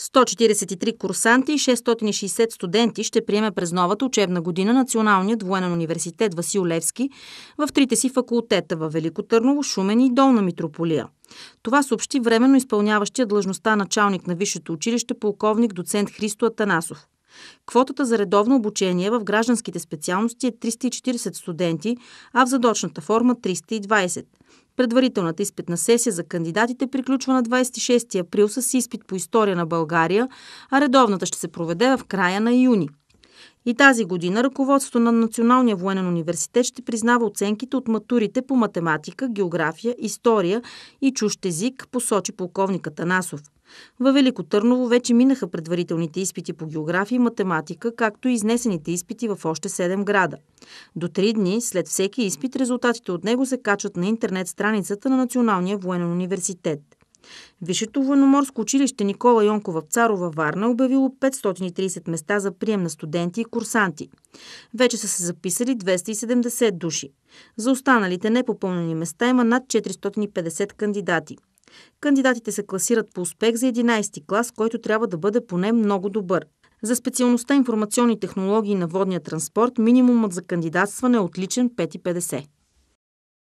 143 курсанти и 660 студенти ще приеме през новата учебна година Националният военен университет Васил Левски в трите си факултета в Велико Търново, Шумен и Долна Митрополия. Това съобщи временно изпълняващия длъжността началник на Висшето училище полковник доцент Христо Атанасов. Квотата за редовно обучение в гражданските специалности е 340 студенти, а в задочната форма 320. Предварителната изпитна сесия за кандидатите приключва на 26 април с изпит по история на България, а редовната ще се проведе в края на юни. И тази година ръководството на Националния военен университет ще признава оценките от матурите по математика, география, история и чужд език, посочи полковника Танасов. Във Велико Търново вече минаха предварителните изпити по география и математика, както и изнесените изпити в още 7 града. До 3 дни след всеки изпит резултатите от него се качват на интернет страницата на Националния военен университет. Висшето военноморско училище Никола Йонкова Царова Варна е обявило 530 места за прием на студенти и курсанти. Вече са се записали 270 души. За останалите непопълнени места има над 450 кандидати. Кандидатите се класират по успех за 11 клас, който трябва да бъде поне много добър. За специалността информационни технологии на водния транспорт минимумът за кандидатстване е отличен 5,50.